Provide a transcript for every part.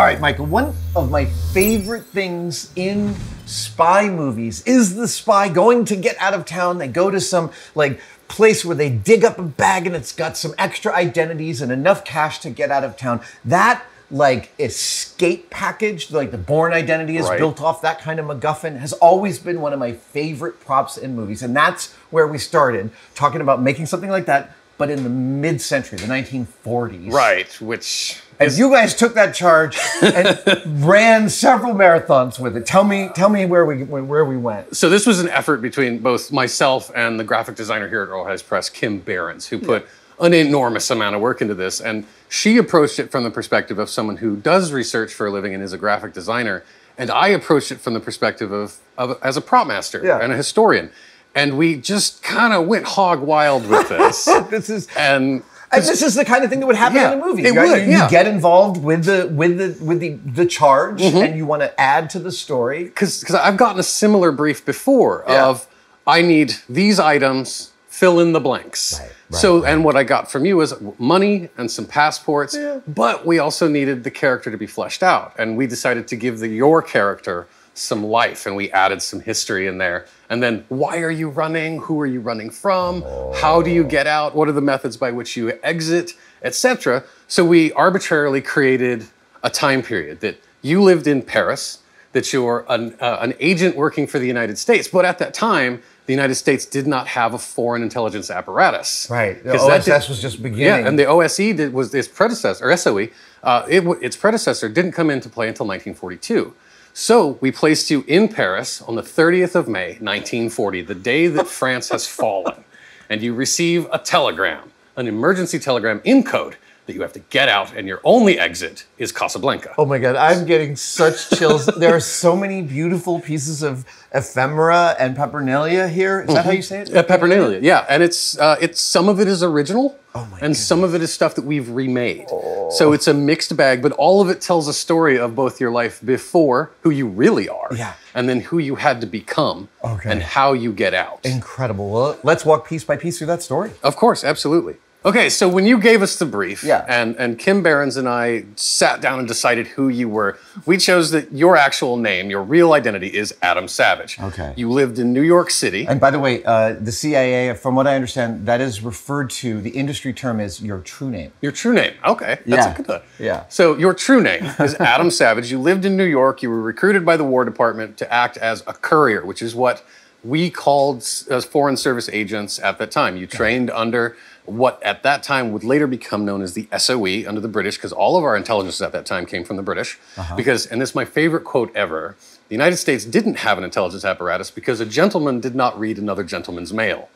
All right, Michael, one of my favorite things in spy movies is the spy going to get out of town. They go to some like place where they dig up a bag and it's got some extra identities and enough cash to get out of town. That like escape package, like the Bourne identity is Right. built off that kind of MacGuffin, has always been one of my favorite props in movies. And that's where we started talking about making something like that, but in the mid century, the 1940s. Right, which And you guys took that charge and ran several marathons with it. Tell me, tell me where we where we went. so this was an effort between both myself and the graphic designer here at Earl Hays Press, Kim Berens, who put an enormous amount of work into this. And she approached it from the perspective of someone who does research for a living and is a graphic designer. And I approached it from the perspective of, of as a prop master Yeah. and a historian. And we just kind of went hog wild with this. This is and this is the kind of thing that would happen Yeah, in a movie. it right? would, You, yeah. you get involved with the with the with the the charge, Mm-hmm. and you want to add to the story. because because I've gotten a similar brief before Yeah. of I need these items, fill in the blanks. Right, right, so, and what I got from you was money and some passports, but we also needed the character to be fleshed out, and we decided to give the your character some life, and we added some history in there. And then, why are you running? Who are you running from? How do you get out? What are the methods by which you exit, etc. So we arbitrarily created a time period that you lived in Paris, that you're an, uh, an agent working for the United States, but at that time, the United States did not have a foreign intelligence apparatus. Right. The OSS did- was just beginning. Yeah, and the OSE did, was its predecessor, or SOE. Uh, it, its predecessor didn't come into play until 1942. So we placed you in Paris on the 30th of May, 1940, the day that France has fallen, and you receive a telegram, an emergency telegram in code that you have to get out, and your only exit is Casablanca. Oh my god, I'm getting such chills. there are so many beautiful pieces of ephemera and papernalia here. Is that how you say it? Uh, yeah, and it's uh, it's some of it is original, Oh my and some of it is stuff that we've remade. Oh. So it's a mixed bag, but all of it tells a story of both your life before, who you really are, Yeah. and then who you had to become, Okay. and how you get out. Incredible. Well, let's walk piece by piece through that story. Of course, absolutely. Okay, so when you gave us the brief, Yeah. and, and Kim Berens and I sat down and decided who you were, we chose that your actual name, your real identity, is Adam Savage. Okay. You lived in New York City. And by the way, uh, the CIA, from what I understand, that is referred to, the industry term is your true name. Your true name. Okay. That's Yeah. a good one. Yeah. So your true name is Adam Savage. You lived in New York. You were recruited by the War Department to act as a courier, which is what we called as foreign service agents at that time. You trained under what at that time would later become known as the SOE under the British, because all of our intelligence at that time came from the British. Because, and this is my favorite quote ever the United States didn't have an intelligence apparatus because a gentleman did not read another gentleman's mail.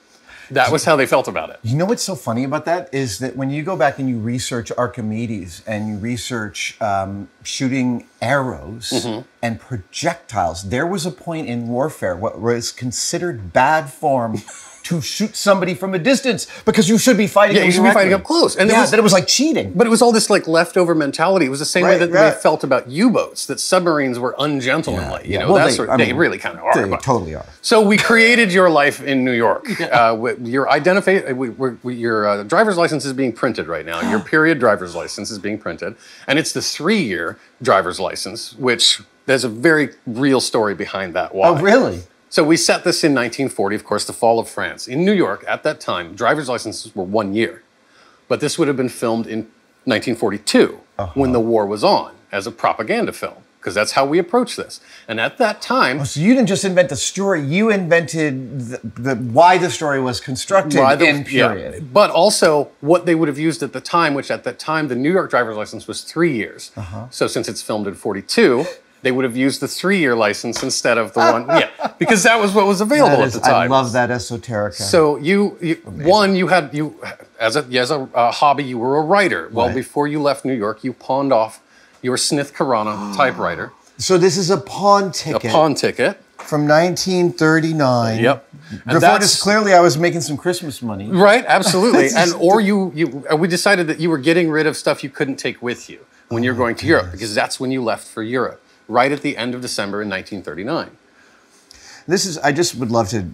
That was how they felt about it. You know what's so funny about that is that when you go back and you research Archimedes and you research um, shooting arrows Mm-hmm. and projectiles, there was a point in warfare what was considered bad form to shoot somebody from a distance because you should be fighting. Yeah, you should be fighting up close. And it yeah, was- that it was like cheating. But it was all this like leftover mentality. It was the same way that right. they felt about U-boats, that submarines were ungentlemanly. Yeah, You know, Well, that they- sort they mean, really kind of are. they but- totally are. So we created your life in New York. Uh, your identify, we, we, we, your uh, driver's license is being printed right now. Your period driver's license is being printed, and it's the three-year driver's license, which there's a very real story behind that. Why? Oh, really? So we set this in 1940, of course, the fall of France. In New York, at that time, driver's licenses were one year. But this would have been filmed in 1942 when the war was on as a propaganda film, because that's how we approach this. And at that time, So you didn't just invent the story; you invented the, the why the story was constructed by the- in yeah. period. but also what they would have used at the time, which at that time the New York driver's license was three years. Uh-huh. So since it's filmed in 42, they would have used the three-year license instead of the one, yeah, because that was what was available at the time. I love that esoterica. So you, you one, you had you as a as a uh, hobby, you were a writer. Well, Right. before you left New York, you pawned off your Smith Corona typewriter, So this is a pawn ticket. a pawn ticket. from 1939. Yep. And Before this, clearly, I was making some Christmas money. Right, absolutely. And or you you we decided that you were getting rid of stuff you couldn't take with you when Oh you're going to Europe because that's when you left for Europe, right at the end of December in 1939. This is. I just would love to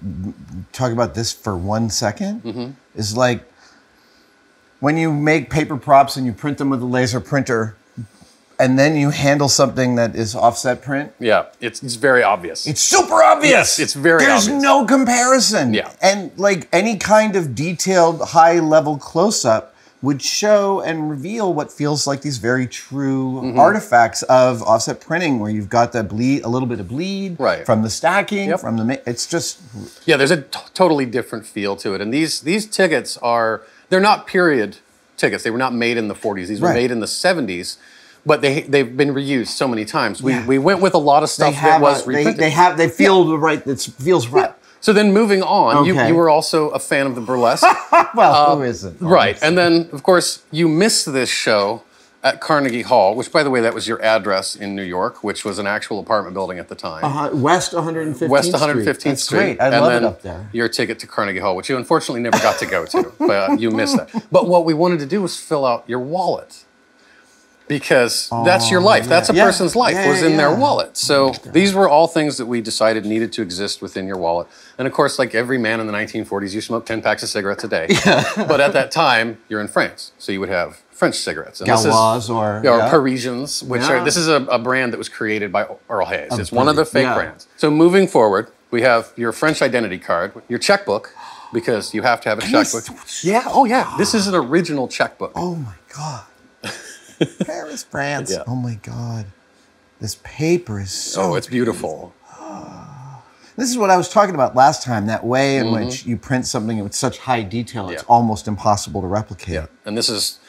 talk about this for one second. Mm-hmm. Is like when you make paper props and you print them with a laser printer. and then you handle something that is offset print. Yeah, it's, it's very obvious. It's super obvious. Yes, it's very There's obvious. no comparison. Yeah. And like any kind of detailed high level close up would show and reveal what feels like these very true Mm-hmm. artifacts of offset printing where you've got the bleed a little bit of bleed Right. from the stacking Yep. from the it's just Yeah, there's a t- totally different feel to it. And these these tickets are they're not period tickets. They were not made in the 40s. These were Right. made in the 70s, but they they've been reused so many times. We Yeah. we went with a lot of stuff that was a, they, reprinted. they have they feel the right it feels right. So then moving on, you, Okay. you were also a fan of the burlesque. Well, who isn't? Uh, right. And then of course you missed this show at Carnegie Hall, which by the way that was your address in New York, which was an actual apartment building at the time. Uh, West 115th West Street. That's Street. Great. I and love it up there. Your ticket to Carnegie Hall, which you unfortunately never got to go to, but you missed that. But what we wanted to do was fill out your wallet. Because that's your life. Oh, that's a Yeah. person's life Yeah, was yeah, in their wallet. So these were all things that we decided needed to exist within your wallet. And of course, like every man in the 1940s, you smoked 10 packs of cigarettes a day. But at that time, you're in France, so you would have French cigarettes. And this is- or- yeah, or yeah. Parisians, which Yeah. are this is a, a brand that was created by Earl Hays. It's one of the fake yeah. brands. So moving forward, we have your French identity card, your checkbook, because you have to have a checkbook. Yeah, oh yeah. This is an original checkbook. Oh my god. Paris, France. Yeah. Oh my god. This paper is so. Oh, it's beautiful. this is what I was talking about last time. That way in mm-hmm. which you print something with such high detail, it's. Yeah. almost impossible to replicate. And this is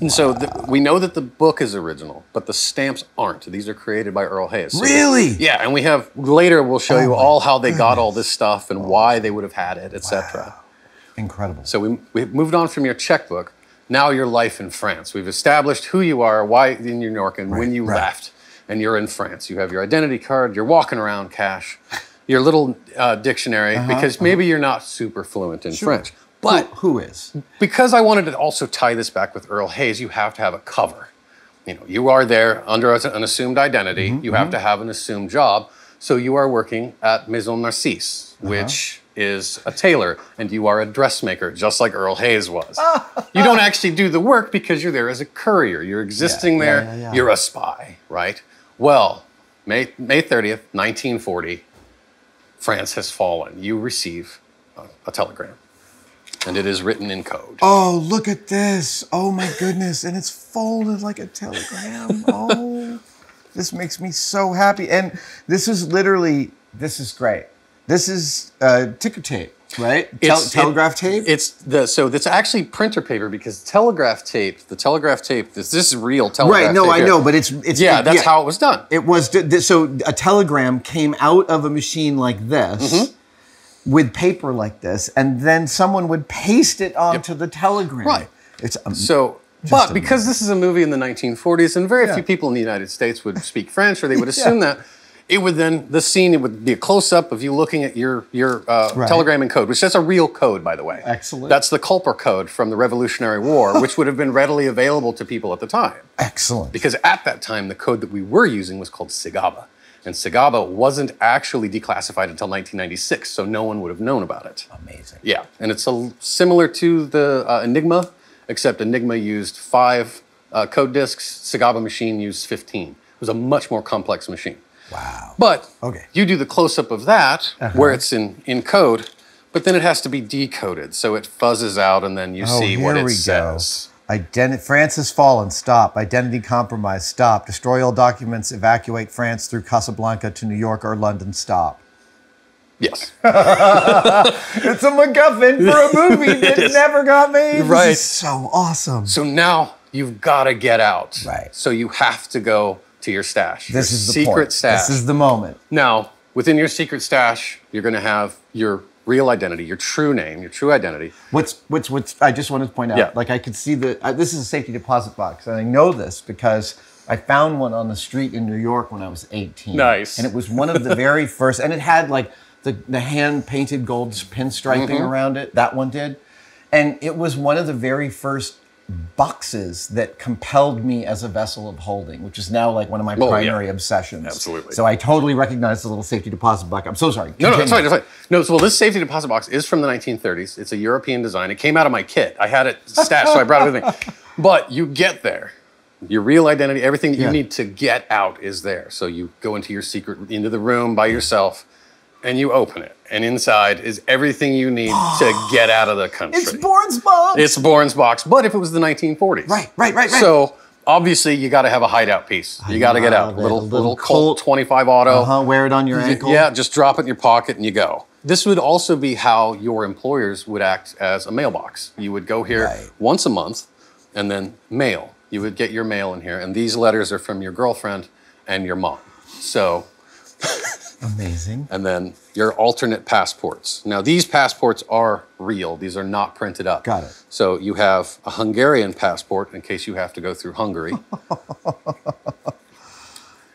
and so the, we know that the book is original, but the stamps aren't. These are created by Earl Hays. So Really? yeah, and we have later we'll show oh you all how they got all this stuff and why they would have had it, etc. Incredible. So we, we moved on from your checkbook. Now your life in France. We've established who you are, why in New York, and when you right. left. And you're in France. You have your identity card. You're walking around cash. Your little uh, dictionary, Uh-huh, because maybe you're not super fluent in French. But Who- who is? because I wanted to also tie this back with Earl Hays, you have to have a cover. You know, you are there under an assumed identity. Mm-hmm, you have to have an assumed job. So you are working at Maison Narcisse, Uh-huh. which is a tailor, and you are a dressmaker, just like Earl Hays was. you don't actually do the work because you're there as a courier. You're existing Yeah, there. yeah, yeah. You're a spy, right? Well, May, May 30th, 1940, France has fallen. You receive a, a telegram, and it is written in code. Oh, look at this. Oh my goodness. And it's folded like a telegram. Oh, this makes me so happy. And this is literally, this is great. This is uh, ticker tape, right? Tel- It's- it- telegraph tape? It's the so it's actually printer paper because telegraph tape, the telegraph tape, this this is real telegraph. right. No, tape I here. know, but it's, it's yeah, it- that's how it was done. It was so a telegram came out of a machine like this Mm-hmm. with paper like this, and then someone would paste it onto the telegram. Right. It's um, So, but because this is a movie in the 1940s, and very Yeah. few people in the United States would speak French, or they would assume that, it would then the scene it would be a close up of you looking at your your uh, Right. telegram in code, which that's a real code, by the way. Excellent. That's the Culper code from the Revolutionary War, which would have been readily available to people at the time. excellent. Because at that time, the code that we were using was called SIGABA. And SIGABA wasn't actually declassified until 1996, so no one would have known about it. Amazing. Yeah, and it's a, similar to the uh, Enigma, except Enigma used five uh, code disks, SIGABA machine used 15. It was a much more complex machine. Wow. But Okay. you do the close up of that uh-huh. where it's in, in code, but then it has to be decoded. So it fuzzes out and then you Oh, see what it we says. go. Identi- France has fallen. Stop. Identity compromise. Stop. Destroy all documents. Evacuate France through Casablanca to New York or London. Stop. Yes. It's a MacGuffin for a movie that is. never got made. Right. So awesome. So now you've got to get out. Right. So you have to go to your stash. This your is the secret point. stash. This is the moment. now, within your secret stash, you're going to have your real identity, your true name, your true identity. What's what's what's? I just wanted to point out. Yeah. Like I could see the. Uh, this is a safety deposit box, and I know this because I found one on the street in New York when I was 18. Nice. And it was one of the very first, and it had like the the hand painted gold pinstriping Mm-hmm. around it. That one did, and it was one of the very first boxes that compelled me as a vessel of holding, which is now like one of my Oh, yeah. primary obsessions. Absolutely. So I totally recognize the little safety deposit box. I'm so sorry. No, no, that's fine. Continue. That's fine. No, so well, this safety deposit box is from the 1930s. It's a European design. It came out of my kit. I had it stashed, so I brought it with me. But you get there, Your real identity, everything that Yeah. you need to get out is there. So you go into your secret, into the room by yourself, and you open it. And inside is everything you need to get out of the country. It's Bourne's box. It's Bourne's box, but if it was the 1940s. Right, right, right, right. So obviously you got to have a hideout piece. You got to get out. love it. Little, A little little Colt Colt. 25 auto. uh-huh, wear it on your ankle. Yeah, just drop it in your pocket and you go. This would also be how your employers would act as a mailbox. You would go here Right. once a month and then mail. You would get your mail in here, and these letters are from your girlfriend and your mom. So, Amazing. and then your alternate passports. Now, these passports are real, these are not printed up. Got it. So, you have a Hungarian passport in case you have to go through Hungary.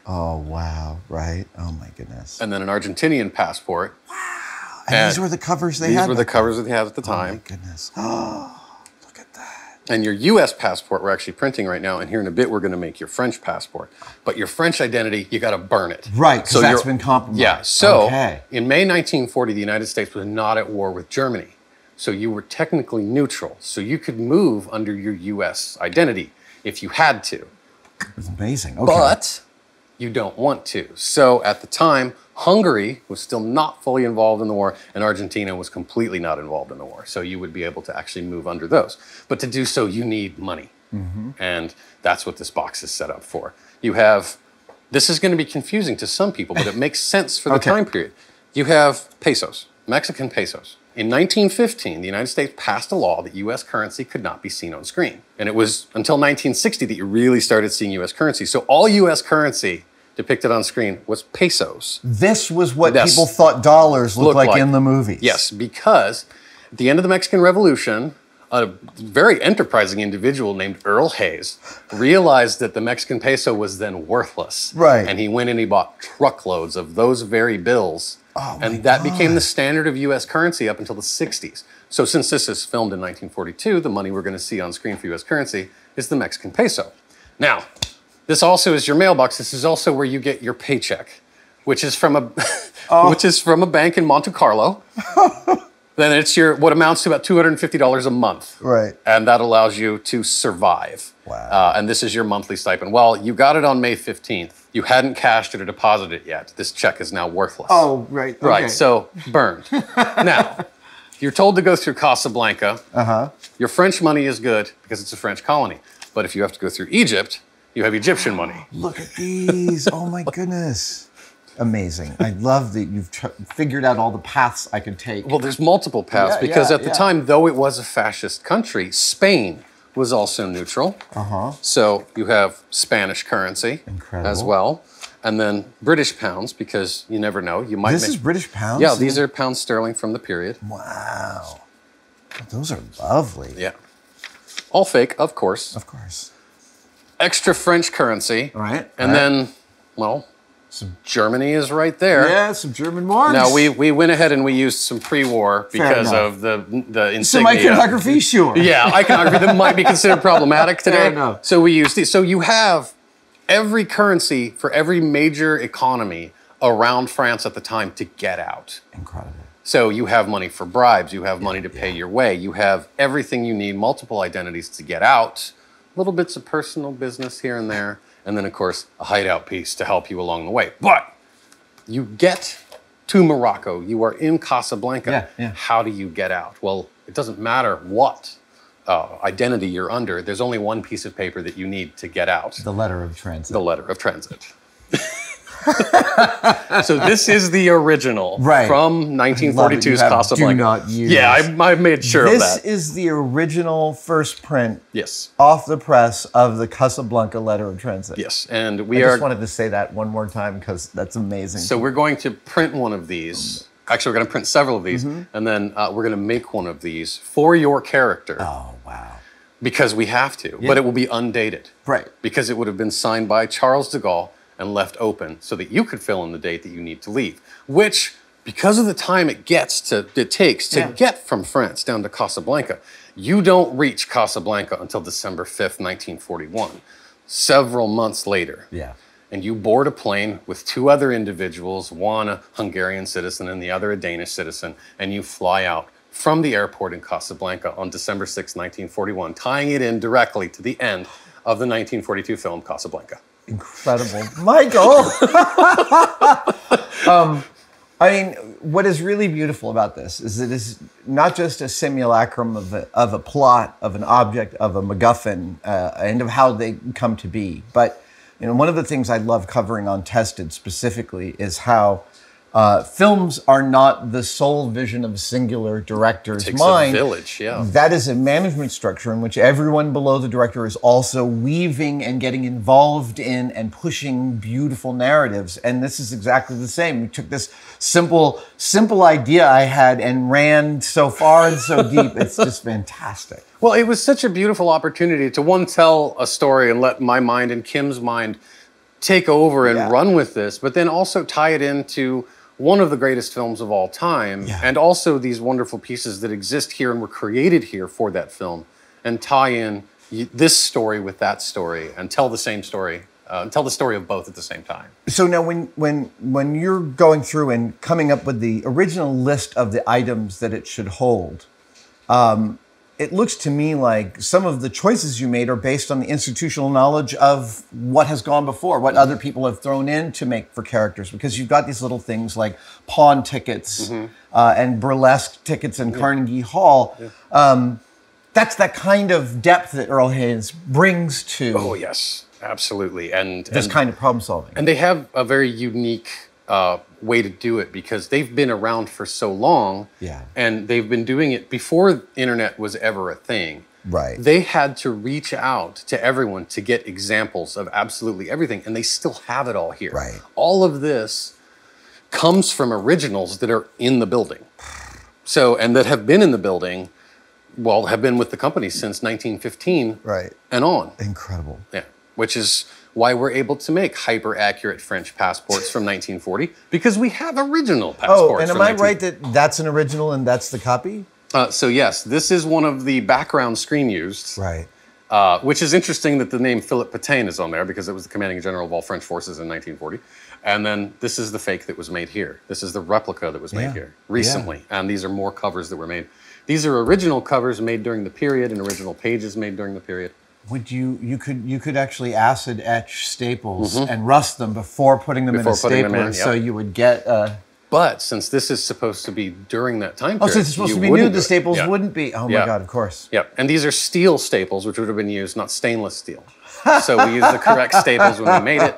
Oh wow, right? Oh my goodness. and then an Argentinian passport. Wow. And these were the covers they These had. These were the covers that they had at the then? Oh my time. goodness. Oh, Look at that. And your US passport we're actually printing right now, and here in a bit we're going to make your French passport. But your French identity, you got to burn it. Right, so that's been compromised. Yeah. So Okay. in May 1940, the United States was not at war with Germany. So you were technically neutral. So you could move under your US identity if you had to. It's amazing. Okay. But you don't want to. So at the time, Hungary was still not fully involved in the war, and Argentina was completely not involved in the war. So you would be able to actually move under those. But to do so, you need money. Mm-hmm. And that's what this box is set up for. You have, this is going to be confusing to some people, but it makes sense for the Okay. time period. You have pesos, Mexican pesos. In 1915, the United States passed a law that US currency could not be seen on screen. And it was until 1960 that you really started seeing US currency. So all US currency depicted on screen was pesos. this was what Yes. people thought dollars looked Looked like, like. in the movies. Yes, because at the end of the Mexican Revolution, a very enterprising individual named Earl Hays realized that the Mexican peso was then worthless. Right. And he went and he bought truckloads of those very bills. Oh and that became the standard of US currency up until the 60s. So since this is filmed in 1942, the money we're going to see on screen for US currency is the Mexican peso. Now, this also is your mailbox. This is also where you get your paycheck, which is from a Oh. which is from a bank in Monte Carlo. then it's your what amounts to about two hundred and fifty dollars a month. Right. And that allows you to survive. Wow. Uh, and this is your monthly stipend. Well, you got it on May fifteenth. You hadn't cashed it or deposited it yet. This check is now worthless. Oh, right. Okay. Right. So burned. now, you're told to go through Casablanca. Uh huh. Your French money is good because it's a French colony. But if you have to go through Egypt, you have Egyptian money. Look at these. oh my goodness. Amazing. I love that you've tr- figured out all the paths I could take. Well, there's multiple paths Yeah, because yeah, at the yeah. time, though it was a fascist country, Spain was also neutral. Uh huh. So you have Spanish currency as well, and then British pounds because you never know. You might. This make- is British pounds. Yeah, these are pounds sterling from the period. Wow. Those are lovely. Yeah, all fake, of course. Of course. Extra French currency. All right. And all right. then, well, Germany is right there. yeah, some German ones. Now we we went ahead and we used some pre-war because of the the insignia. some iconography, sure. Yeah, iconography that might be considered problematic today. So we used these. So you have every currency for every major economy around France at the time to get out. Incredible. So you have money for bribes, you have money to pay your way, you have everything you need, multiple identities to get out, little bits of personal business here and there, and then of course a hideout piece to help you along the way. But you get to Morocco, you are in Casablanca. Yeah, yeah. How do you get out? Well, it doesn't matter what uh, identity you're under. There's only one piece of paper that you need to get out The letter of transit. the letter of transit. so this is the original Right. from love it. 1942's You have Casablanca. do not use. Yeah, I, I made sure of this that. is the original first print yes, off the press of the Casablanca letter of transit. yes, and I we are. just wanted to say that one more time because that's amazing. so we're going to print one of these. Actually, we're going to print several of these, Mm-hmm. and then uh, we're going to make one of these for your character oh wow. because we have to. But it will be undated. Right. because it would have been signed by Charles de Gaulle and left open so that you could fill in the date that you need to leave. Which, because of the time it gets to it takes to Yeah. get from France down to Casablanca, you don't reach Casablanca until December 5th, 1941. Several months later. Yeah. And you board a plane with two other individuals, one a Hungarian citizen and the other a Danish citizen, and you fly out from the airport in Casablanca on December 6, 1941, tying it in directly to the end of the 1942 film Casablanca. Incredible. Michael! um, I mean, what is really beautiful about this is it is not just a simulacrum of a, of a plot, of an object, of a MacGuffin, uh, and of how they come to be. But you know, one of the things I love covering on Tested specifically is how uh, films are not the sole vision of a singular director's Takes a village, yeah. That is a management structure in which everyone below the director is also weaving and getting involved in and pushing beautiful narratives. And this is exactly the same. We took this simple, simple idea I had and ran so far and so deep. It's just fantastic. Well, it was such a beautiful opportunity to one tell a story and let my mind and Kim's mind take over and Yeah. run with this, but then also tie it into one of the greatest films of all time, Yeah. and also these wonderful pieces that exist here and were created here for that film, and tie in this story with that story and tell the same story, uh, and tell the story of both at the same time. So now, when when when you're going through and coming up with the original list of the items that it should hold, um, it looks to me like some of the choices you made are based on the institutional knowledge of what has gone before, what other people have thrown in to make for characters. Because you've got these little things like pawn tickets uh, and burlesque tickets in Carnegie Hall. Um, that's that kind of depth that Earl Hays brings to Oh yes, absolutely, and this and- kind of problem solving. And they have a very unique uh, way to do it because they've been around for so long. Yeah. And they've been doing it before internet was ever a thing. Right. They had to reach out to everyone to get examples of absolutely everything, and they still have it all here. Right. All of this comes from originals that are in the building. So, and that have been in the building, well, have been with the company since 1915 Right. and on. Incredible. Yeah, which is why we're able to make hyper accurate French passports from 1940 because we have original passports. Oh, and am I 19 right that that's an original and that's the copy? Uh, so yes, this is one of the background screen used, Right. uh, which is interesting that the name Philippe Pétain is on there because it was the commanding general of all French forces in 1940. And then this is the fake that was made here. This is the replica that was made Yeah. here recently, and these are more covers that were made. These are original covers made during the period and original pages made during the period. Would you you could you could actually acid etch staples and rust them before putting them Mm-hmm. Before in a stapler, in, so you would get. Uh, But since this is supposed to be during that time period, oh, since it's supposed to be new, the staples Yeah. wouldn't be. Oh my Yeah. god! Of course. Yeah, and these are steel staples, which would have been used, not stainless steel. So we used the correct staples when we made it.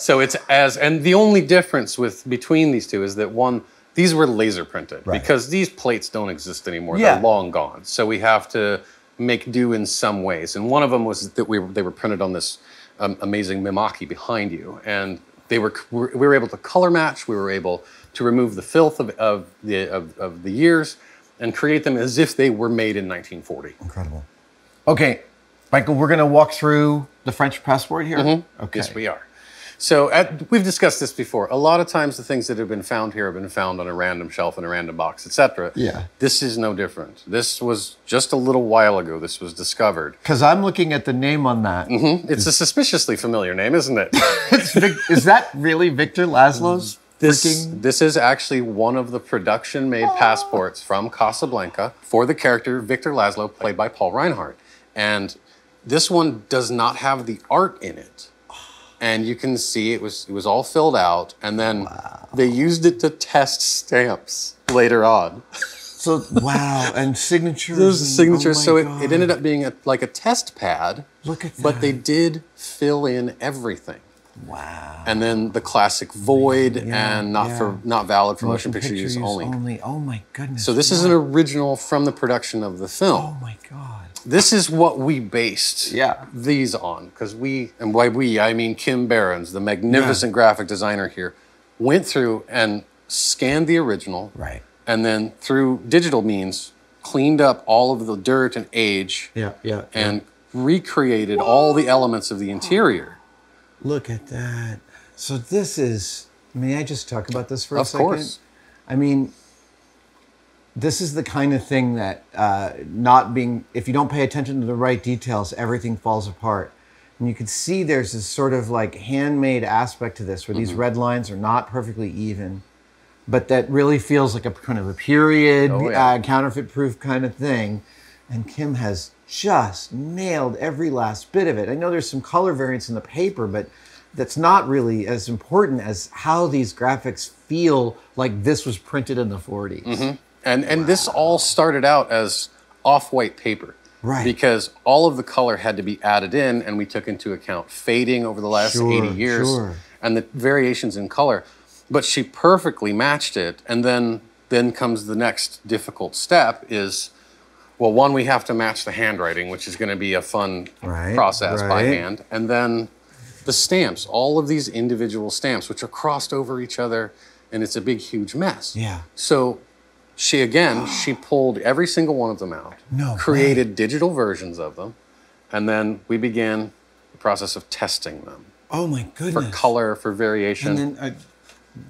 So it's as, and the only difference with between these two is that one, these were laser printed Right. because these plates don't exist anymore. Yeah. They're long gone. So we have to make do in some ways. And one of them was that we were, they were printed on this um, amazing Mimaki behind you, and they were we were able to color match. We were able to remove the filth of, of the of, of the years and create them as if they were made in 1940. Incredible. Okay, Michael, we're going to walk through the French passport here. Okay. Mm-hmm. Yes, we are. So at, we've discussed this before. A lot of times, the things that have been found here have been found on a random shelf in a random box, etc. Yeah. This is no different. This was just a little while ago. This was discovered. Because I'm looking at the name on that. Mm-hmm. It's a suspiciously familiar name, isn't it? It's Vic- is that really Victor Laszlo's This, this is actually one of the production made passports from Casablanca for the character Victor Laszlo, played by Paul Henreid. And this one does not have the art in it. And you can see it was it was all filled out, and then they used it to test stamps later on. So wow, and signatures. There's and- oh signatures, oh so it, it ended up being a, like a test pad. Look at that. But they did fill in everything. Wow. And then the classic void Yeah, and not yeah. for not valid for motion, Motion picture use only. Oh my goodness. So this is an original from the production of the film. Oh my god. This is what we based Yeah. these on because we and by we I mean Kim Berens, the magnificent graphic designer here, went through and scanned the original, Right. and then through digital means cleaned up all of the dirt and age, Yeah, yeah. and recreated all the elements of the interior. Look at that. So this is. May I just talk about this for a Of second? course. I mean, this is the kind of thing that uh, not being. If you don't pay attention to the right details, everything falls apart. And you can see there's this sort of like handmade aspect to this, where these Mm-hmm. red lines are not perfectly even, but that really feels like a kind of a period, Oh, yeah. uh, counterfeit-proof kind of thing. And Kim has just nailed every last bit of it. I know there's some color variance in the paper, but that's not really as important as how these graphics feel like this was printed in the 40s. And and this all started out as off-white paper. Right. Because all of the color had to be added in and we took into account fading over the last Sure, 80 years sure. and the variations in color. But she perfectly matched it and then then comes the next difficult step is well one we have to match the handwriting which is going to be a fun Right, process by hand and then the stamps all of these individual stamps which are crossed over each other and it's a big huge mess Yeah. so she again, she pulled every single one of them out, No created digital versions of them, and then we began the process of testing them Oh my goodness for color, for variation, And then,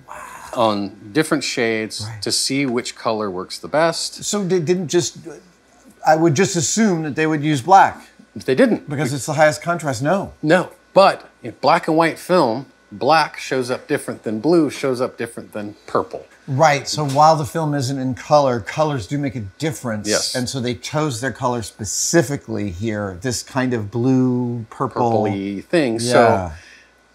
uh, on different shades Right. to see which color works the best. so they didn't just, I would just assume that they would use black They didn't. because it's the highest contrast. No. No. But in black and white film, black shows up different than blue, shows up different than purple. Right. So while the film isn't in color, colors do make a difference. Yes. And so they chose their color specifically here. This kind of blue, purple. Purpley thing. Yeah. So,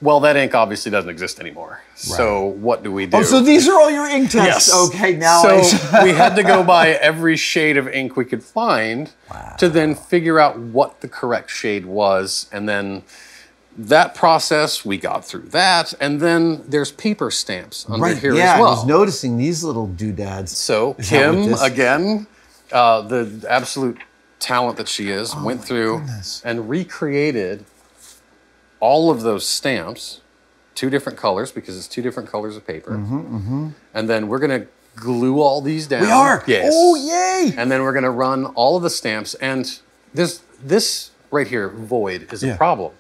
well, that ink obviously doesn't exist anymore. So, what do we oh, do? Oh, so these are all your ink tests. Okay, now so we had to go by every shade of ink we could find to then figure out what the correct shade was, and then that process we got through that, and then there's paper stamps under right. here yeah, as well. I was noticing these little doodads. So Is Kim again, uh, the absolute talent that she is, went through Oh goodness. and recreated all of those stamps, two different colors because it's two different colors of paper, and then we're gonna glue all these down. We are. Yes. Oh, yay. And then we're gonna run all of the stamps, and this this right here void is Yeah. a problem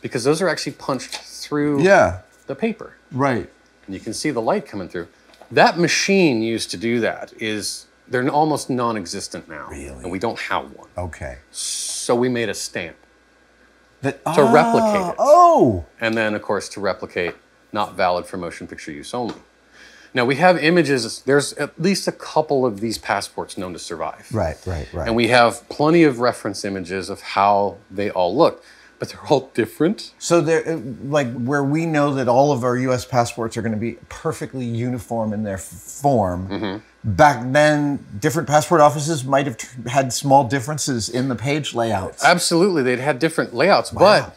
because those are actually punched through Yeah. the paper Right. and you can see the light coming through. That machine used to do that is they're almost non-existent now, Really? and we don't have one. Okay. So we made a stamp, That, To replicate Ah, it. Oh. and then of course to replicate, not valid for motion picture use only. Now we have images. There's at least a couple of these passports known to survive, Right, right, right. and we have plenty of reference images of how they all look, but they're all different. So there, uh, like where we know that all of our U.S. passports are going to be perfectly uniform in their form. Mm-hmm. Back then, different passport offices might have had small differences in the page layouts. Absolutely, they'd had different layouts, but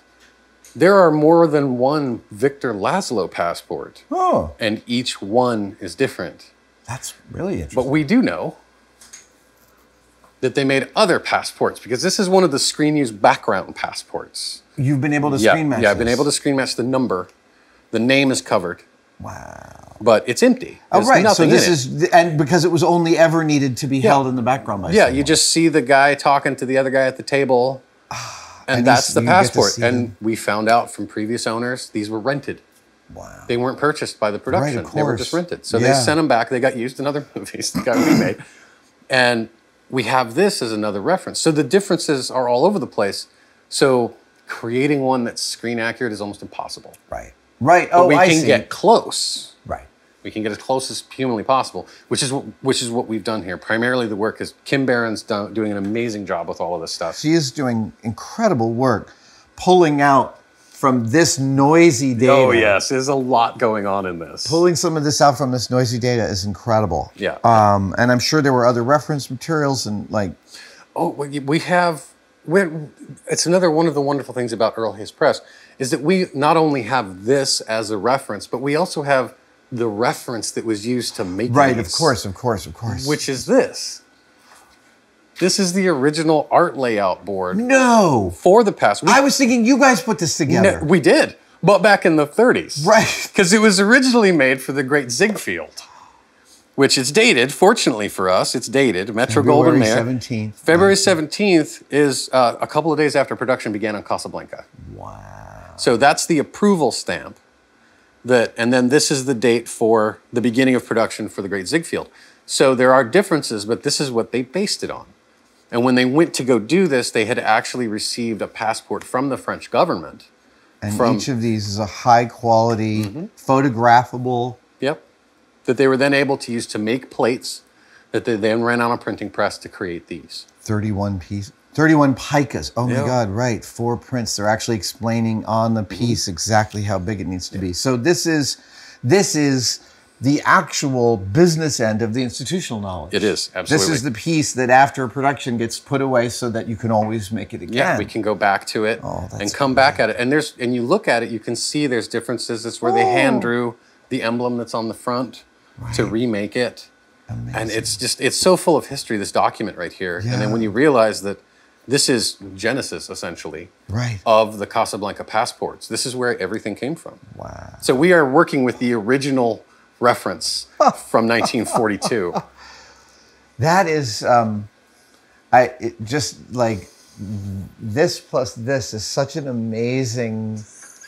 there are more than one Victor Laszlo passport, oh, and each one is different. that's really interesting. But we do know that they made other passports because this is one of the screen use background passports. You've been able to Yeah, screen match. yeah, I've been able to screen match the number. The name is covered, Wow. but it's empty. Oh, There's right. So this is, and because it was only ever needed to be held in the background by Yeah, someone. you just see the guy talking to the other guy at the table, ah, and, And that's the passport. And them. we found out from previous owners these were rented. Wow. They weren't purchased by the production. of They were just rented. So they sent them back. They got used in other movies that got remade. And we have this as another reference. So the differences are all over the place. So creating one that's screen accurate is almost impossible. Right. Right. But Oh, we I can see. get close. right. We can get as close as humanly possible, which is what which is what we've done here. Primarily, the work is Kim Berens's done, doing an amazing job with all of this stuff. She is doing incredible work, pulling out from this noisy data. Oh yes, there's a lot going on in this. Pulling some of this out from this noisy data is incredible. Yeah. Um, and I'm sure there were other reference materials and like, Oh, we we have. It's another one of the wonderful things about Earl Hays Press is that we not only have this as a reference, but we also have the reference that was used to make right, these, of course, of course, of course. which is this. This is the original art layout board no. for the past. We, I was thinking you guys put this together. no, we did, but back in the 30s, Right. Because it was originally made for the Great Ziegfeld, which is dated. Fortunately for us, it's dated. Metro Goldwyn February Mayer. 17th. February 17th is uh, a couple of days after production began on Casablanca. Wow. So that's the approval stamp. That, and then this is the date for the beginning of production for the Great Ziegfeld. So there are differences, but this is what they based it on. And when they went to go do this, they had actually received a passport from the French government. And From- Mm-hmm. each of these is a high quality, photographable. Yep. That they were then able to use to make plates that they then ran on a printing press to create these. 31 pieces. 31 picas oh my god right four prints they're actually explaining on the piece exactly how big it needs to be so this is this is the actual business end of the institutional knowledge It is, absolutely. this is the piece that after production gets put away so that you can always make it again Yeah, we can go back to it Oh, and come back at it. And there's and you look at it, you can see there's differences. It's where they hand Oh. drew the emblem that's on the front to remake it. Amazing. And it's just it's so full of history, this document right here. Yeah. And then when you realize that this is Genesis essentially right of the Casablanca passports. This is where everything came from. wow So we are working with the original reference from 1942. that is um i it just like this plus this is such an amazing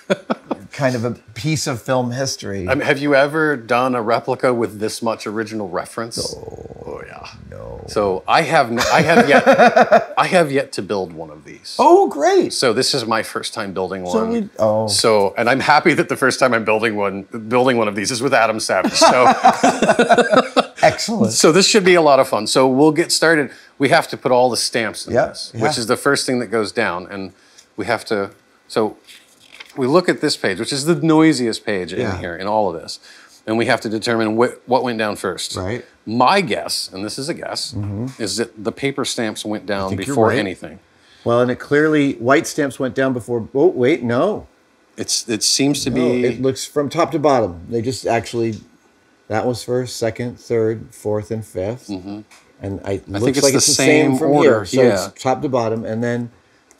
kind of a piece of film history I mean, have you ever done a replica with this much original reference? Oh yeah. no So I have I have yet I have yet to build one of these. oh great So this is my first time building one. So we- oh. So and I'm happy that the first time I'm building one building one of these is with Adam Savage. So Excellent. so this should be a lot of fun. So we'll get started. We have to put all the stamps in Yeah, this, yeah. which is the first thing that goes down, and we have to. So we look at this page, which is the noisiest page Yeah. in here in all of this, and we have to determine what what went down first. Right. My guess, and this is a guess, is that the paper stamps went down before right. anything. Well, and it clearly white stamps went down before. Oh wait, no. It's it seems to No, be it looks from top to bottom. They just actually that was first, second, third, fourth, and 5th mm -hmm. And I, looks think it's like the it's the same, same from order, here. So yeah. it's top to bottom, and then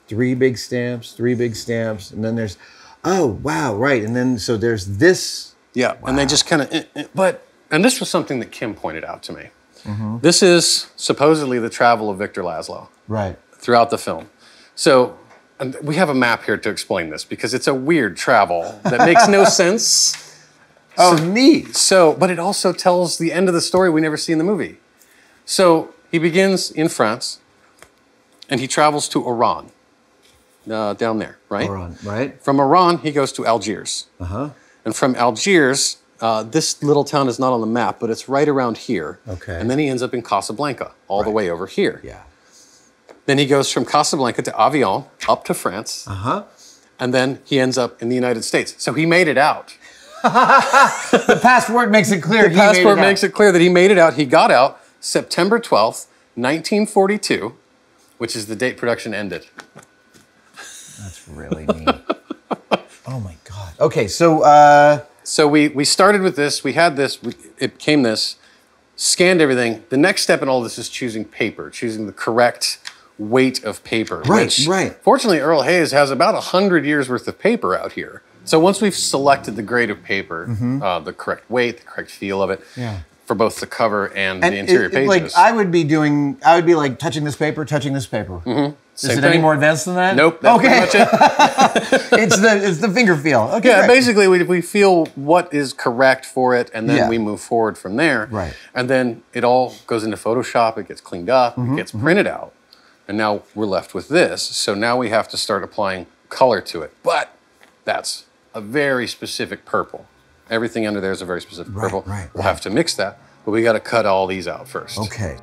three big stamps, three big stamps, and then there's oh wow, right, and then so there's this. Yeah, and they just kind of, but, and this was something that Kim pointed out to me. Mm-hmm. This is supposedly the travel of Victor Laszlo Right. throughout the film. So, and we have a map here to explain this because it's a weird travel that makes no sense. Oh, neat. So, but it also tells the end of the story we never see in the movie. So he begins in France, and he travels to Oran, uh, down there, right? Oran, right? From Oran, he goes to Algiers. Uh huh. And from Algiers, uh, this little town is not on the map, but it's right around here. Okay. And then he ends up in Casablanca, all the way over here. Yeah. Then he goes from Casablanca to Avion, up to France, Uh huh. and then he ends up in the United States. So he made it out. The passport makes it clear. The passport makes it clear that he made it out. He got out September 12th, 1942, which is the date production ended. That's really neat. oh my god. Okay, so uh, So we, we started with this, we had this, we, it became this, scanned everything. The next step in all this is choosing paper, choosing the correct weight of paper. Right, which, right. Fortunately, Earl Hays has about 100 years worth of paper out here. So once we've selected the grade of paper, uh, the correct weight, the correct feel of it. Yeah. For both the cover and, and the interior it- pages. like I would be doing, I would be like touching this paper, touching this paper. Is Same it any more advanced than that? Nope, okay. it. it's the it's the finger feel. Okay. Yeah, basically, we, we feel what is correct for it, and then Yeah. we move forward from there. Right. And then it all goes into Photoshop, it gets cleaned up, Mm-hmm, it gets printed out. And now we're left with this. So now we have to start applying color to it. But that's a very specific purple. Everything under there is a very specific Right, purple. right, we'll right. have to mix that, but we got to cut all these out first. Okay.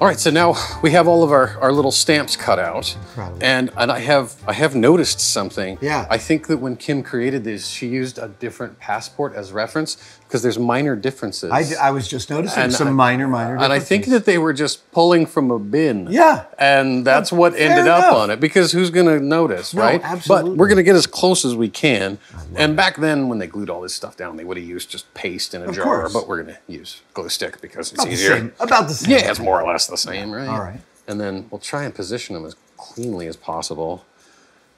All right, so now we have all of our, our little stamps cut out. Incredible. And and I have I have noticed something. Yeah. I think that when Kim created these, she used a different passport as reference because there's minor differences. I, I was just noticing And some I- minor minor. and I think that they were just pulling from a bin. Yeah. And that's what ended up on it because who's going to notice, No, right? absolutely. But we're going to get as close as we can. And back then, when they glued all this stuff down, they would have used just paste in a Of jar, course. but we're going to use glue stick because it's about the easier. About the same. Yeah, it's more or less the same, right? All right. And then we'll try and position them as cleanly as possible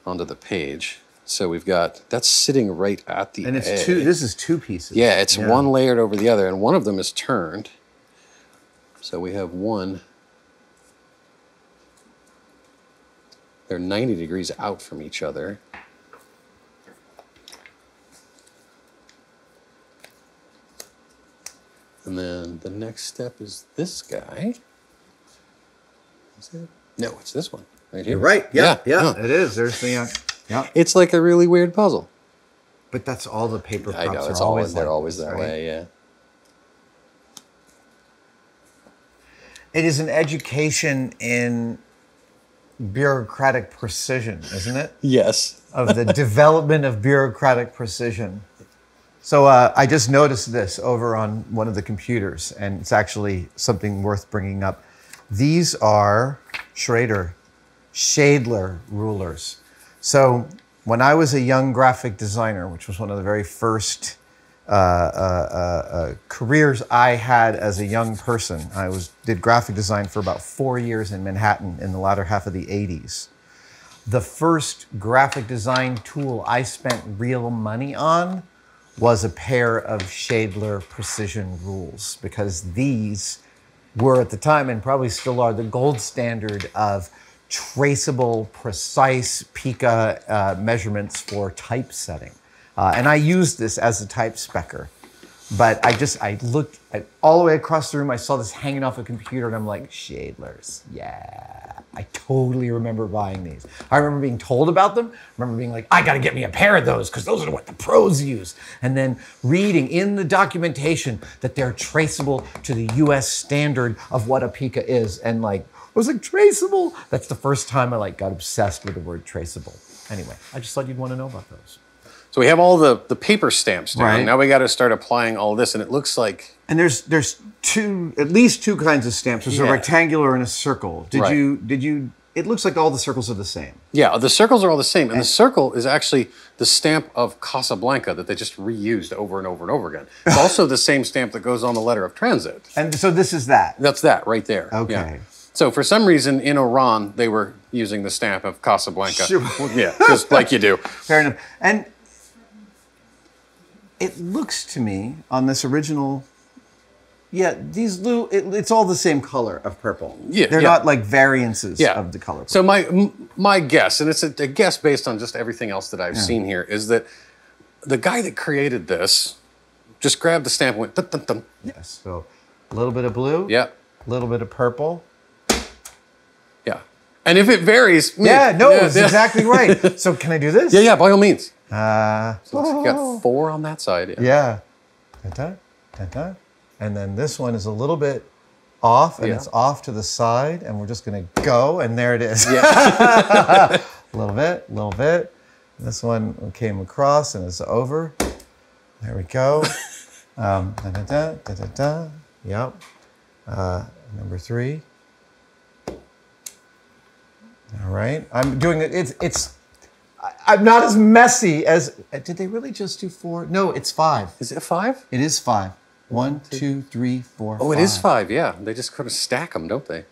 onto the page. So we've got that's sitting right at the And it's edge. two. This is two pieces. Yeah, it's one layered over the other, and one of them is turned. So we have one. They're 90 degrees out from each other. And then the next step is this guy. Is it? No, it's this one right here. You're right. Yeah. Yeah. yeah. It is. There's the. Uh, yeah. It's like a really weird puzzle. But that's all the paper I props know are it's always always they're like always this, that right? way. Yeah. It is an education in bureaucratic precision, isn't it? Yes. Of the development of bureaucratic precision. So uh, I just noticed this over on one of the computers, and it's actually something worth bringing up. These are Schrader Schaedler rulers. So when I was a young graphic designer, which was one of the very first uh, uh, uh, uh, careers I had as a young person, I was did graphic design for about four years in Manhattan in the latter half of the 80s. The first graphic design tool I spent real money on was a pair of Schaedler precision rules because these were at the time and probably still are the gold standard of traceable, precise pica uh, measurements for typesetting. Uh, and I used this as a type specker. But I just, I looked at, all the way across the room, I saw this hanging off a computer, and I'm like, Schaedlers, yeah. I totally remember buying these. I remember being told about them. I remember being like, I gotta get me a pair of those because those are what the pros use. And then reading in the documentation that they're traceable to the US standard of what a pica is. And like, I was like, traceable? That's the first time I like got obsessed with the word traceable. Anyway, I just thought you'd want to know about those. So we have all the, the paper stamps down. Right. Now we got to start applying all this, and it looks like And there's there's two at least two kinds of stamps. There's a rectangular and a circle. Did Right. you did you it looks like all the circles are the same. yeah, the circles are all the same, and the circle is actually the stamp of Casablanca that they just reused over and over and over again. It's also the same stamp that goes on the letter of transit. And so this is that. That's that right there. Yeah. Okay. So for some reason in Oran they were using the stamp of Casablanca. Sure. Yeah, just like you do. Fair enough. And it looks to me on this original yeah, these little it, it's all the same color of purple. Yeah, They're yeah. not like variances Yeah. of the color. So my my guess, and it's a, a guess based on just everything else that I've seen here, is that the guy that created this just grabbed the stamp and went dun, dun, dun. yes. So a little bit of blue. Yeah, A little bit of purple. yeah. And if it varies, Yeah, no, yeah, it's yeah. exactly right. So can I do this? Yeah, yeah, by all means. Uh, So you got four on that side. Yeah. Yeah. Da-da, da-da. And then this one is a little bit off and Yeah. it's off to the side and we're just gonna go and there it is. Yeah. a little bit, a little bit. This one came across and it's over. There we go. Um, da, da, da, da, da, da. Yep. Uh, number three. All right. I'm doing it. It's, it's, I'm not as messy as, uh, did they really just do four? No, it's five. Is it five? It is five. One, two, three, four. Oh, it is five. Yeah, they just kind of stack them, don't they?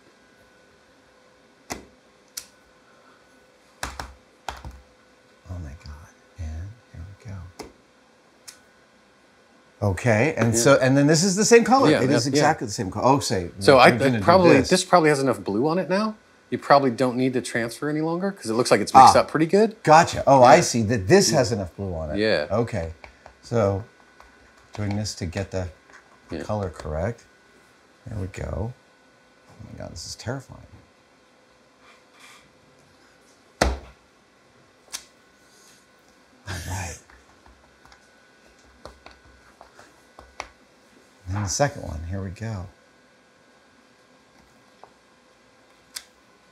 Oh my god! And here we go. Okay, and so and then this is the same color. Yeah, it is yeah, exactly the same color. Oh, say. So I gonna probably this. probably has enough blue on it now. You probably don't need to transfer any longer because it looks like it's mixed Ah. up pretty good. Gotcha. Oh, I see that this has enough blue on it. Yeah. Okay. So doing this to get the Yeah. color correct. There we go. Oh my god, this is terrifying. All right. And the second one. Here we go.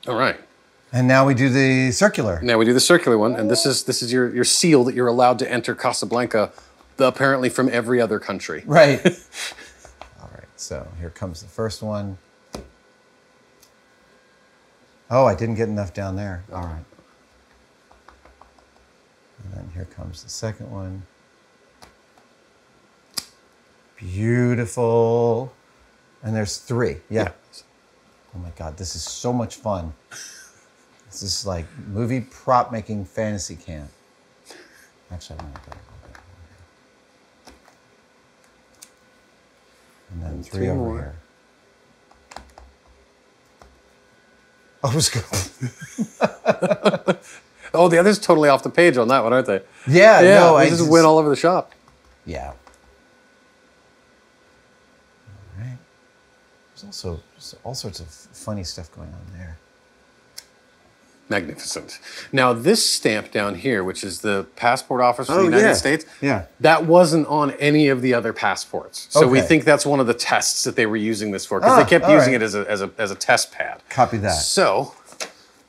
All right. And now we do the circular. Now we do the circular one, and this is this is your your seal that you're allowed to enter Casablanca, uh, apparently from every other country. Right. All right, so here comes the first one. Oh, I didn't get enough down there. All right. And then here comes the second one. Beautiful. And there's three. Yeah. Oh my God, this is so much fun. This is like movie prop making fantasy camp. Actually, I'm gonna go. And then three, three over more. here. Oh, it was good. Oh, the others totally off the page on that one, aren't they? Yeah, Yeah, no, they I just, went all over the shop. Yeah. All right. There's also all sorts of funny stuff going on there. Magnificent. Now, this stamp down here, which is the passport office for Oh, the United yeah. States, Yeah. that wasn't on any of the other passports. So we think that's one of the tests that they were using this for because Ah, they kept using right. it as a, as, a, as a test pad. Copy that. So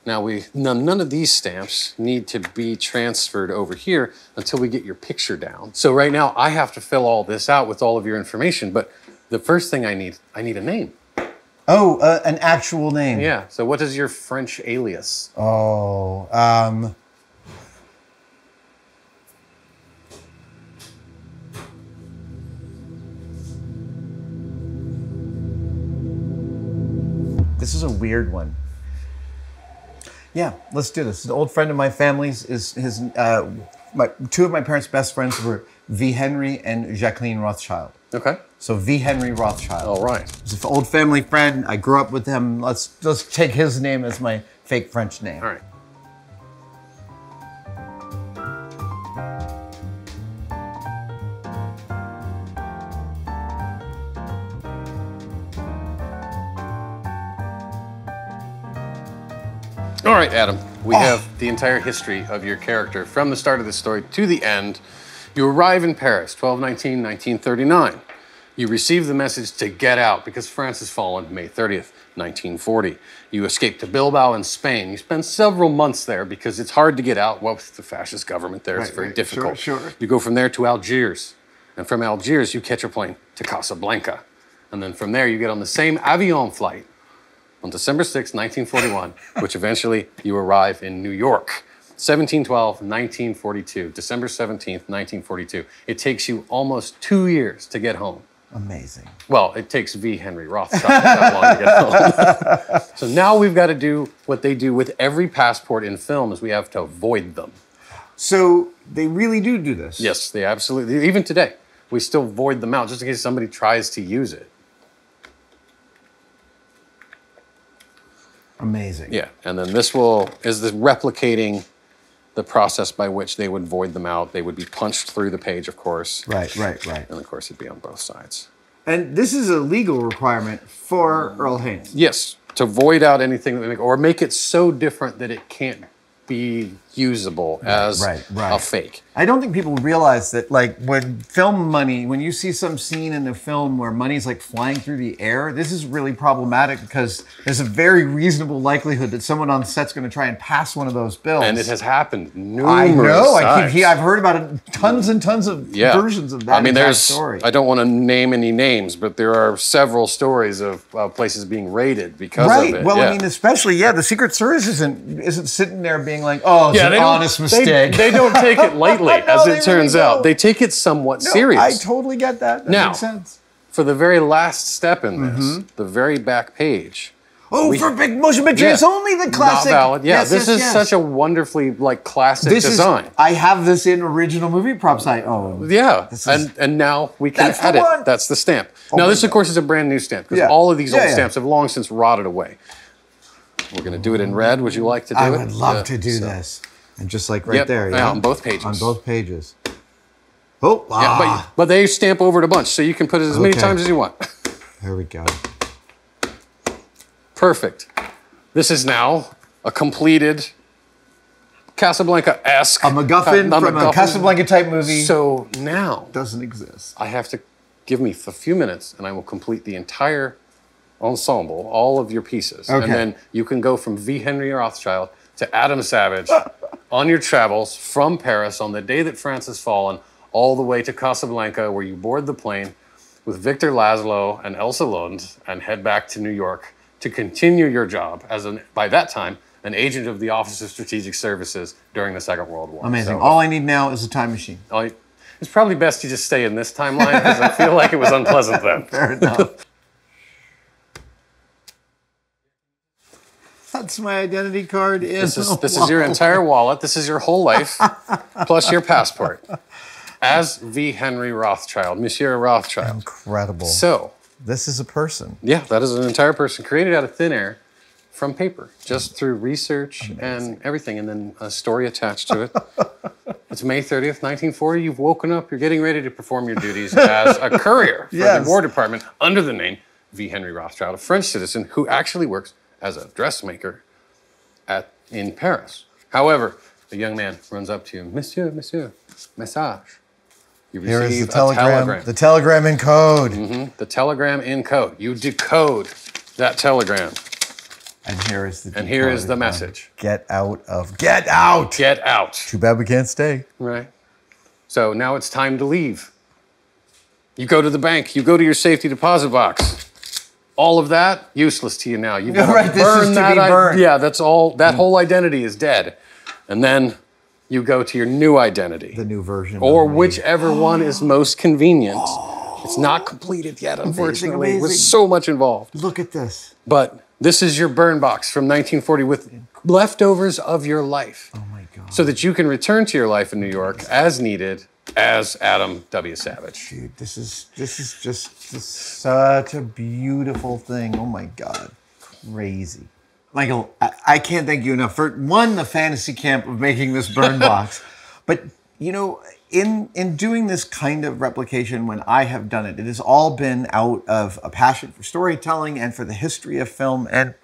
now we none, none of these stamps need to be transferred over here until we get your picture down. So right now I have to fill all this out with all of your information, but the first thing I need, I need a name. Oh, uh, an actual name. Yeah. So what is your French alias? Oh, um. This is a weird one. Yeah, let's do this. An old friend of my family's is his. Uh, my two of my parents' best friends were V. Henry and Jacqueline Rothschild. Okay. So V. Henry Rothschild. All right. He's an old family friend. I grew up with him. Let's let's take his name as my fake French name. All right. All right, Adam. We Oh. have the entire history of your character from the start of the story to the end. You arrive in Paris, 1219, 1939. You receive the message to get out because France has fallen May 30th, 1940. You escape to Bilbao in Spain. You spend several months there because it's hard to get out. Well, with the fascist government there, it's very right. Sure, difficult. sure. You go from there to Algiers. And from Algiers, you catch a plane to Casablanca. And then from there, you get on the same avion flight on December 6, 1941, which eventually you arrive in New York. 1712, 1942, December 17th, 1942. It takes you almost two years to get home. Amazing. Well, it takes V. Henry Rothschild that long to get home. so now we've got to do what they do with every passport in film is we have to void them. So they really do do this. Yes, they absolutely, even today, we still void them out just in case somebody tries to use it. Amazing. Yeah, and then this will is the replicating the process by which they would void them out. They would be punched through the page, of course, Right, right, right. and of course it'd be on both sides. And this is a legal requirement for Earl Hays. Yes, to void out anything that- or make it so different that it can't be usable as right, right. a fake. I don't think people realize that, like, when film money, when you see some scene in the film where money's like flying through the air, this is really problematic because there's a very reasonable likelihood that someone on set's going to try and pass one of those bills. And it has happened numerous I know. I keep, I've heard about it. Tons and tons of yeah. versions of that. I mean, there's. story. I don't want to name any names, but there are several stories of uh, places being raided because Right. of it. Well, yeah. I mean, especially yeah, the Secret Service isn't isn't sitting there being like, oh, it's yeah, an honest mistake. They, don't take it lightly, No, as it turns really out. They take it somewhat No, serious. I totally get that. That Now- makes sense. For the very last step in this, mm-hmm. the very back page. Oh, we- for big motion picture, Yeah. it's only the classic. Not valid. Yeah, Yes, this yes, is yes. such a wonderfully like classic This design. is. I have this in original movie props. I own. yeah, is- and and now we can add That's the stamp. Oh now this, of course, is a brand new stamp because Yeah. all of these Yeah, old stamps have long since rotted away. We're going to do it in red. Would you like to do I it? I would love Yeah, to do so- this. And just like right Yep, there, yeah, on both pages. On both pages. Oh, Yeah, ah, but, but they stamp over it a bunch, so you can put it as many times as you want. there we go. Perfect. This is now a completed Casablanca-esque. A MacGuffin a from a MacGuffin. Casablanca type movie So now doesn't exist. I have to give me a few minutes and I will complete the entire ensemble, all of your pieces. Okay. And then you can go from V. Henry Rothschild to Adam Savage on your travels from Paris on the day that France has fallen, all the way to Casablanca, where you board the plane with Victor Laszlo and Ilsa Lund and head back to New York to continue your job as an, by that time, an agent of the Office of Strategic Services during the Second World War. Amazing. So- All I need now is a time machine. I- it's probably best you just stay in this timeline because I feel like it was unpleasant then. Fair enough. That's my identity card. This is this is your entire wallet. This is your whole life, plus your passport. As V. Henry Rothschild, Monsieur Rothschild. incredible. So, this is a person. yeah, that is an entire person created out of thin air from paper, just through research and everything, and then a story attached to it. it's May 30th, 1940. You've woken up. You're getting ready to perform your duties as a courier for Yes. the War Department under the name V. Henry Rothschild, a French citizen who actually works as a dressmaker at in Paris. However, the young man runs up to you, Monsieur, Monsieur, message. You Here is receive the telegram. a telegram. The telegram in code. Mm-hmm, the telegram in code. You decode that telegram, And here is the and here is the message: Get out of get out. Get out. Too bad we can't stay. Right. So now it's time to leave. You go to the bank. You go to your safety deposit box. All of that useless to you now. You've got Right, this burn that. i- yeah, that's all. That mm. whole identity is dead, and then you go to your new identity, The new version. or whichever one is most convenient. Oh. It's not completed yet, unfortunately. With amazing. so much involved. Look at this. But this is your burn box from 1940 with leftovers of your life. Oh my god. So that you can return to your life in New York as needed as Adam W. Savage. Dude, this is this is just such a beautiful thing. Oh my god, crazy. Michael, I, I can't thank you enough for one the fantasy camp of making this burn box, but you know, in in doing this kind of replication, when I have done it, it has all been out of a passion for storytelling and for the history of film, and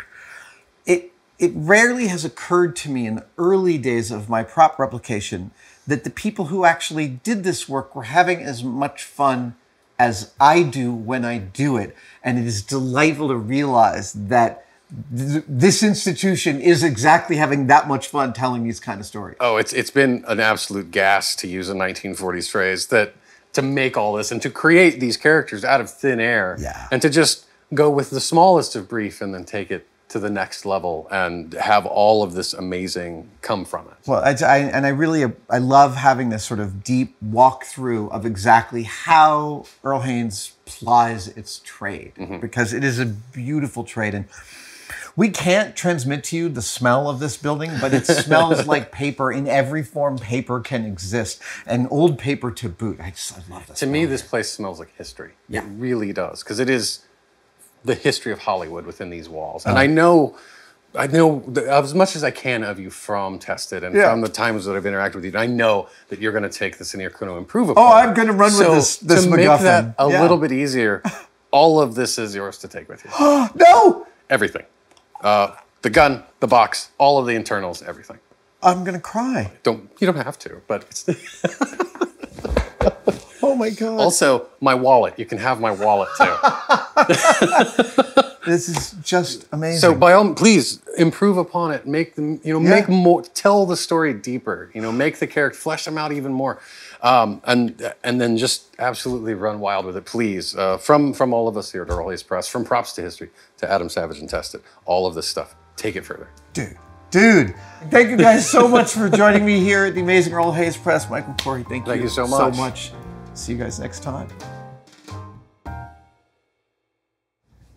it it rarely has occurred to me in the early days of my prop replication that the people who actually did this work were having as much fun as I do when I do it. And it is delightful to realize that th- this institution is exactly having that much fun telling these kind of stories. Oh, it's it's been an absolute gas to use a 1940s phrase that to make all this and to create these characters out of thin air. Yeah. And to just go with the smallest of brief and then take it to the next level and have all of this amazing come from it. Well, I, I, and I really I love having this sort of deep walkthrough of exactly how Earl Hays plies its trade mm-hmm. because it is a beautiful trade and we can't transmit to you the smell of this building, but it smells like paper in every form paper can exist, and old paper to boot. I just I love this. To me, this place smells like history. Yeah. It really does, because it is the history of Hollywood within these walls. And I know, I know as much as I can of you from Tested and Yeah. from the times that I've interacted with you. And I know that you're going to take this and you're going to improve upon. Oh. I'm gonna run with this- this to make that a Yeah. little bit easier. All of this is yours to take with you. no, everything, uh, the gun, the box, all of the internals, everything. I'm gonna cry. Don't you don't have to, but it's Oh my god, also my wallet. You can have my wallet too. this is just amazing. So by all please improve upon it. Make them, you know, make more, tell the story deeper. You know, make the character, flesh them out even more, um, and and then just absolutely run wild with it, please. Uh, from from all of us here at Hays Press, from props to history to Adam Savage and Tested, all of this stuff. Take it further. dude, dude. Thank you guys so much for joining me here at the Amazing Earl Hays Press. Michael Corrie, thank, Thank you you so so much. much. See you guys next time.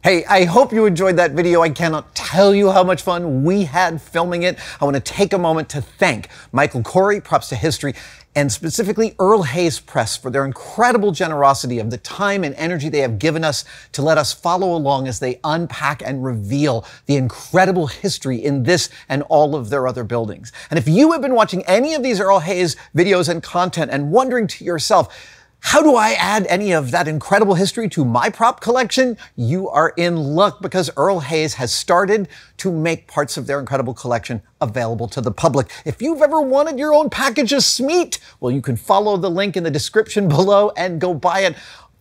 Hey, I hope you enjoyed that video. I cannot tell you how much fun we had filming it. I want to take a moment to thank Michael Corrie, Props to History, and specifically Earl Hays Press for their incredible generosity of the time and energy they have given us to let us follow along as they unpack and reveal the incredible history in this and all of their other buildings. And if you have been watching any of these Earl Hays videos and content and wondering to yourself, how do I add any of that incredible history to my prop collection? You are in luck because Earl Hays has started to make parts of their incredible collection available to the public. If you've ever wanted your own package of Smeat, well, you can follow the link in the description below and go buy it.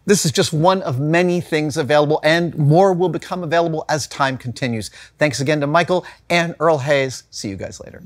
This is just one of many things available, and more will become available as time continues. Thanks again to Michael and Earl Hays. See you guys later.